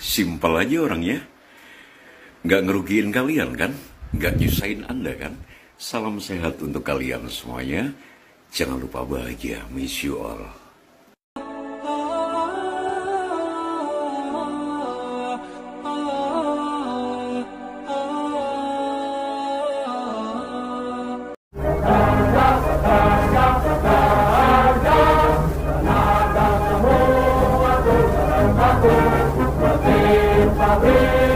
Simpel aja orangnya. Nggak ngerugiin kalian kan? Nggak nyusahin Anda kan? Salam sehat untuk kalian semuanya. Jangan lupa bahagia. Miss you all. Yahweh.